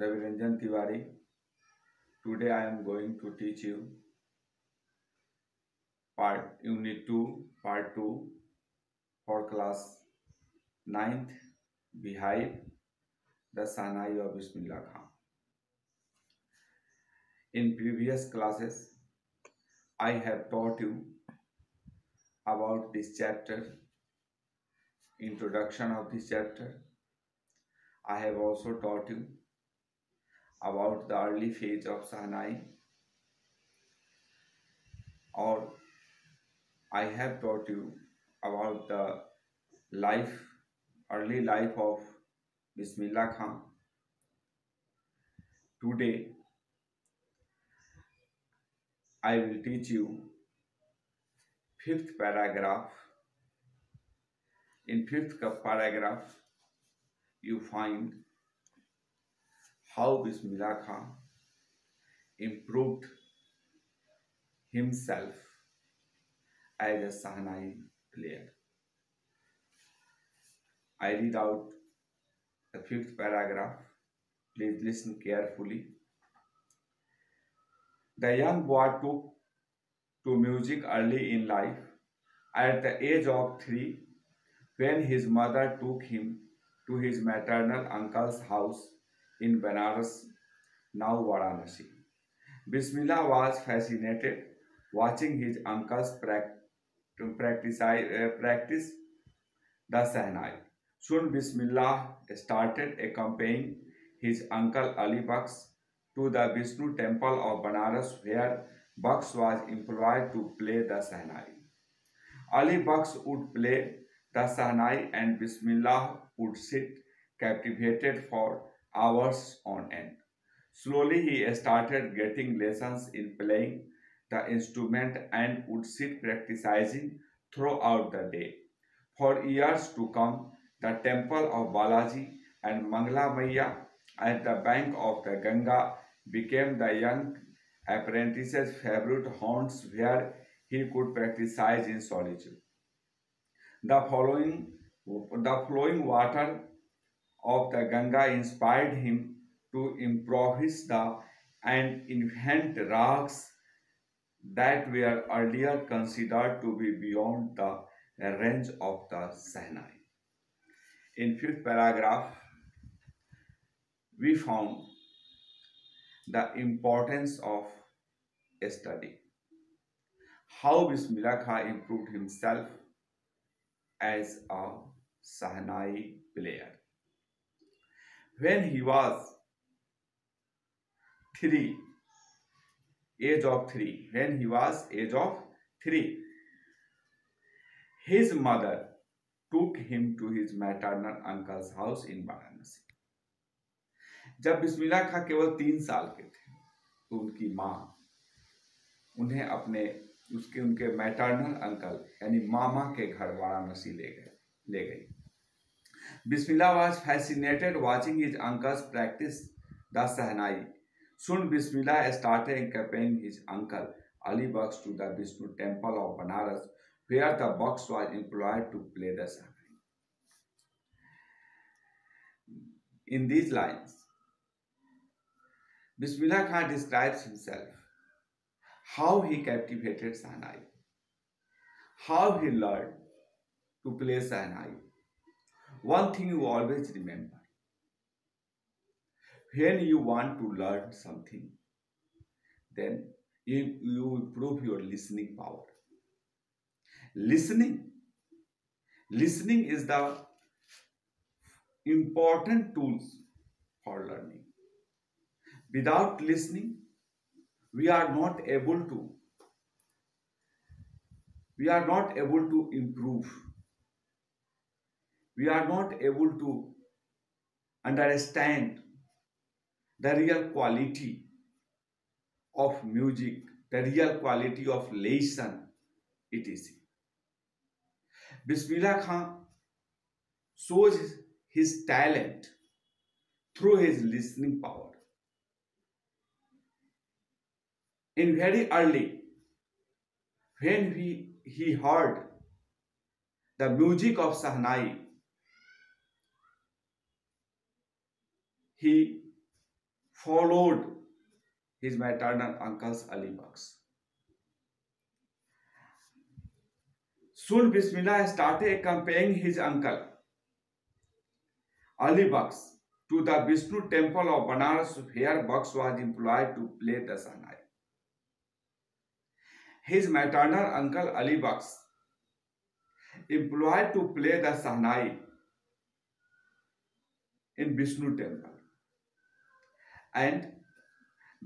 Ravi Ranjan Tiwari. Today I am going to teach you part unit 2 part 2 for class 9th behind the Sanai of Bismillah Khan. In previous classes I have taught you about this chapter introduction of this chapter I have also taught you about the early phase of Sahnai or I have taught you about the life, early life of Bismillah Khan. Today I will teach you fifth paragraph. In fifth paragraph, you find how Bismillah Khan improved himself as a Sahnai player. I read out the fifth paragraph. Please listen carefully. The young boy took to music early in life. At the age of three, when his mother took him to his maternal uncle's house in Banaras, now Varanasi. Bismillah was fascinated watching his uncles practice, uh, practice the Sahnai. Soon Bismillah started accompanying his uncle Ali Bux to the Vishnu temple of Banaras where Bux was employed to play the Sahnai. Ali Bux would play the Sahnai and Bismillah would sit captivated for hours on end. Slowly he started getting lessons in playing the instrument and would sit practicing throughout the day. For years to come, the temple of Balaji and Mangla Maya at the bank of the Ganga became the young apprentice's favorite haunts where he could practice in solitude. The following the flowing water of the Ganga inspired him to improvise the and invent rags that were earlier considered to be beyond the range of the Sahnai. In fifth paragraph, we found the importance of a study. How Bismillah Khan improved himself as a Sahnai player when he was three, age of three, when he was age of three, his mother took him to his maternal uncle's house in Varanasi. जब बिस्मिल्ला खां केवल तीन साल के थे तो उनकी माँ उन्हें अपने उसके उनके मैटरनल अंकल यानी मामा के घर वाराणसी ले गए ले गई Bismillah was fascinated watching his uncles practice the Sahnai. Soon Bismillah started accompanying his uncle Ali Bux to the Vishnu temple of Banaras where the Bux was employed to play the Sahnai. In these lines, Bismillah Khan describes himself, how he captivated Sahnai, how he learned to play Sahnai, one thing you always remember when you want to learn something, then you, you improve your listening power. Listening. Listening is the important tools for learning. Without listening, we are not able to we are not able to improve we are not able to understand the real quality of music, the real quality of lesson, etc. Bismillah Khan shows his talent through his listening power. In very early, when he, he heard the music of Sahnai, he followed his maternal uncle's Ali Bucks. Soon Bismillah started accompanying his uncle Ali Bucks to the Vishnu temple of Banaras where Bucks was employed to play the Sahnai. His maternal uncle Ali Bucks employed to play the Sahnai in Vishnu temple. And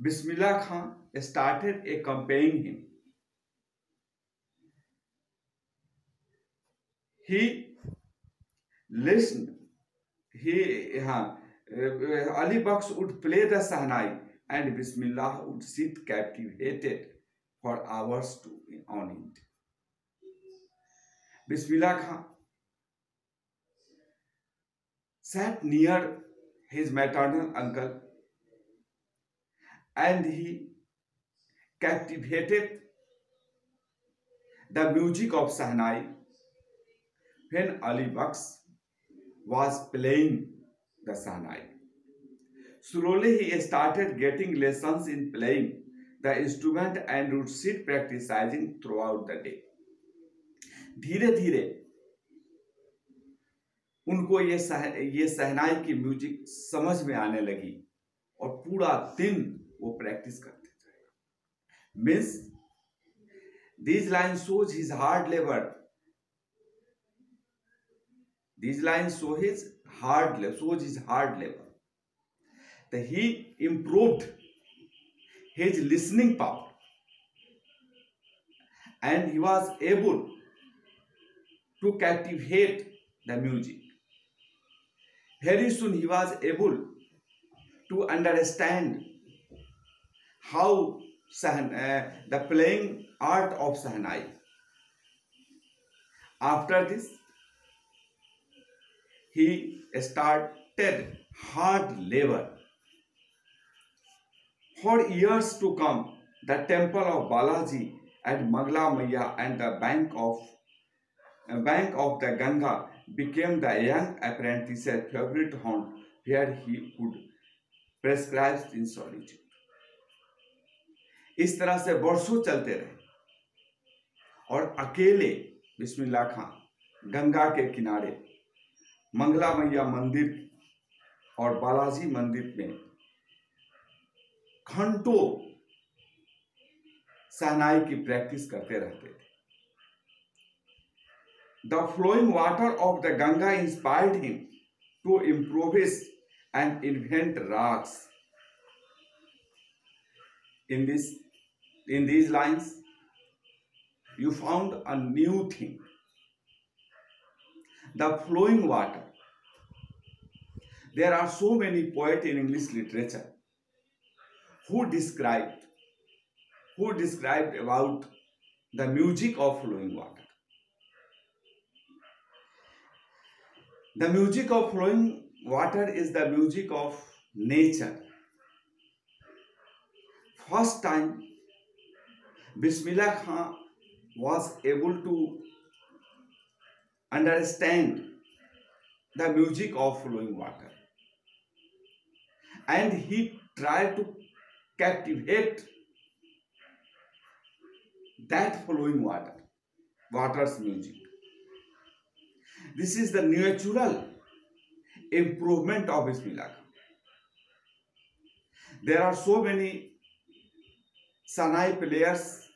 Bismillah Khan started accompanying him. He listened. He, uh, Ali Bucks would play the Sahnai and Bismillah would sit captivated for hours to, on it. Bismillah Khan sat near his maternal uncle and he captivated the music of Sahnai when Ali Bucks was playing the Sahnai. Slowly he started getting lessons in playing the instrument and would sit practicing throughout the day. धीरे धीरे उनको ये सह, ये सहनाई की music समझ में आने लगी और पूरा दिन वो प्रैक्टिस करते थे। Means this line shows his hard labour this line show his hard labour shows his hard labour तो he improved his listening power and he was able to captivate the music Very soon he was able to understand how uh, the playing art of Sahnai. After this, he started hard labor. For years to come, the temple of Balaji at Magla Maya and the bank of uh, bank of the Ganga became the young apprentice's favorite haunt where he could prescribe in solitude. इस तरह से वर्षों चलते रहे। और अकेले बिस्मिल्ला खां, गंगा के किनारे, मंगला मैया मंदिर और बालाजी मंदिर में घंटों सहनाई की प्रैक्टिस करते रहते थे। The flowing water of the Ganga inspired him to improvise and invent ragas in this in these lines you found a new thing. The flowing water. There are so many poets in english literature who described who described about the music of flowing water. The music of flowing water is the music of nature. First time Bismillah Khan was able to understand the music of flowing water. And he tried to captivate that flowing water water's music. This is the natural improvement of Bismillah there are so many Sahnai players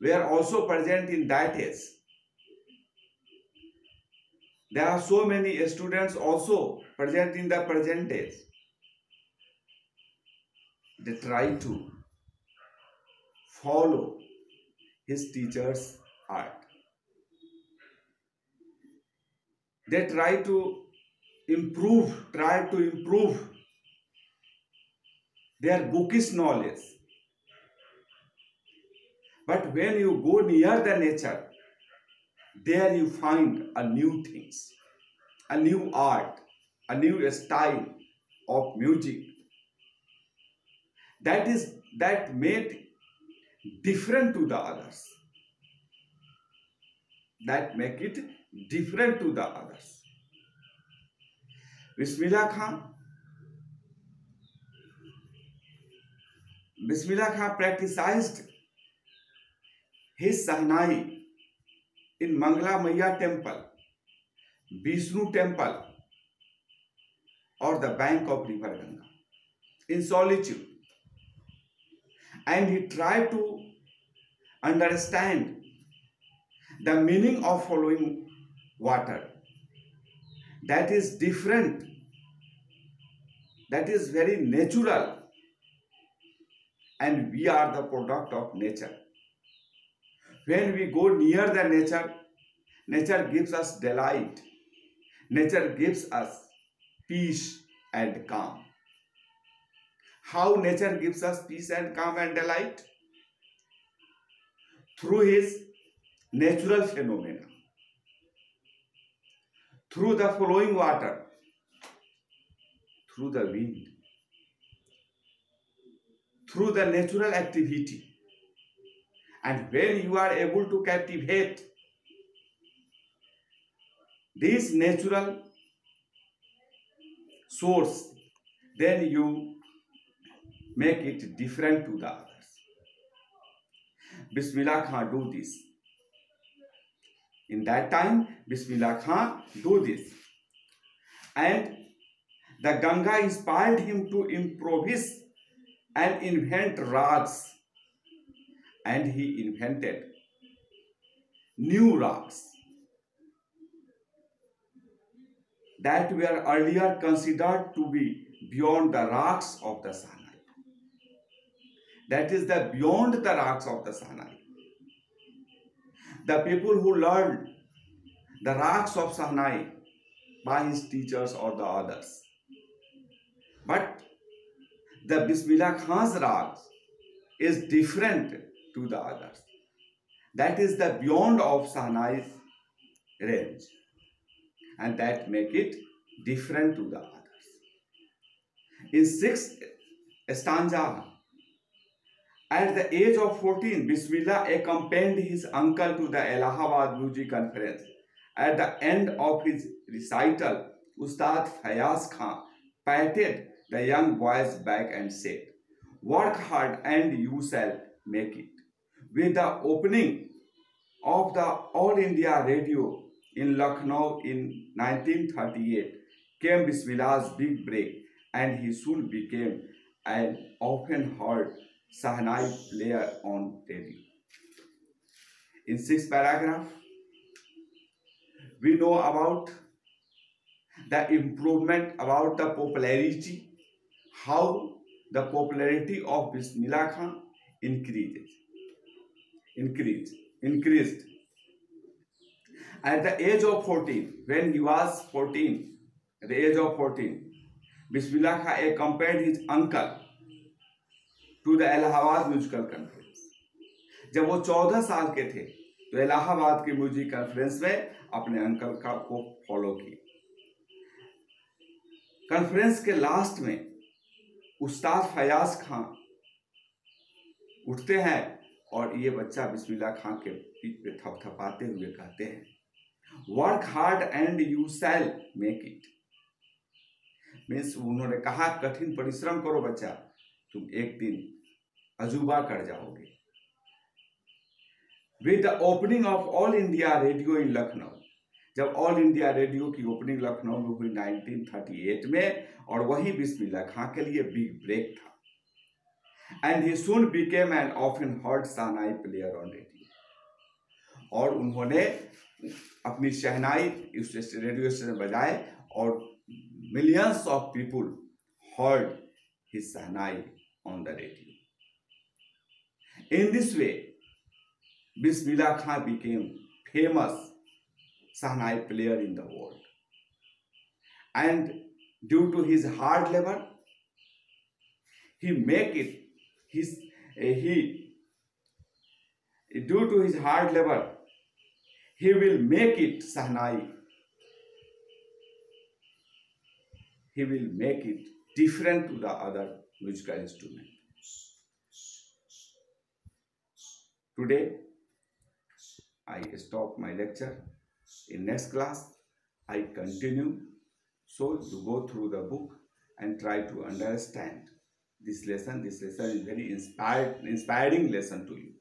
were also present in that age. There are so many students also present in the present days. They try to follow his teacher's art. They try to improve, try to improve their bookish knowledge but when you go near the nature, there you find a new things, a new art, a new style of music. That is that made different to the others. That make it different to the others. Bismillah Khan Bismillah Khan practiced his Sahnai in Mangala Maya temple, Vishnu temple, or the bank of river Ganga in solitude. And he tried to understand the meaning of following water. That is different. That is very natural. And we are the product of nature. When we go near the nature, nature gives us delight. Nature gives us peace and calm. How nature gives us peace and calm and delight? Through his natural phenomena. Through the flowing water, through the wind, through the natural activity. And when you are able to captivate this natural source, then you make it different to the others. Bismillah Khan do this. In that time, Bismillah Khan do this. And the Ganga inspired him to improvise and invent rags. And he invented new rocks that were earlier considered to be beyond the rocks of the Sahnai. That is the beyond the rocks of the Sahnai. The people who learned the rocks of Sahnai by his teachers or the others. But the Bismillah Khan's rags is different to the others. That is the beyond of Sahnai's range and that make it different to the others. In sixth stanza, at the age of 14, Bismillah accompanied his uncle to the Allahabad Music Conference. At the end of his recital, Ustad Fayaz Khan patted the young boy's back and said, Work hard and you shall make it. With the opening of the All India Radio in Lucknow in 1938 came Bismillah's big break and he soon became an often heard Sahnai player on radio. In sixth paragraph, we know about the improvement about the popularity, how the popularity of Bismillah Khan increases, increased, increased at the age of 14, when he was 14, at the age of 14, Bismillah Khan accompanied his uncle to the Allahabad Musical Conference. जब वो 14 साल के थे तो इलाहाबाद के music conference में अपने uncle का को फॉलो किया कॉन्फ्रेंस के लास्ट में उस्ताद फयाज खान उठते हैं और ये बच्चा बिस्मिल्लाह खां के पीठ पे थपथपाते हुए कहते हैं work hard and you shall make it means उन्होंने कहा, कठिन परिश्रम करो बच्चा, तुम एक दिन अजूबा कर जाओगे. With the opening of All India Radio in Lucknow जब ऑल इंडिया रेडियो की ओपनिंग लखनऊ में हुई 1938 में, और वही बिस्मिल्लाह खां के लिए बिग ब्रेक था। And he soon became an of in heard सानाई player on radio और उन्होंने अपनी शहनाई उस रेडियो स्टेशन बजाए और millions of people heard his shehnai on the radio in this way Bismillah Khan became famous shehnai player in the world and due to his hard labour he make it his uh, he due to his hard labor he will make it Sahnai. He will make it different to the other musical instrument. Today, I stop my lecture. In next class, I continue. So to go through the book and try to understand this lesson. This lesson is very inspired, inspiring lesson to you.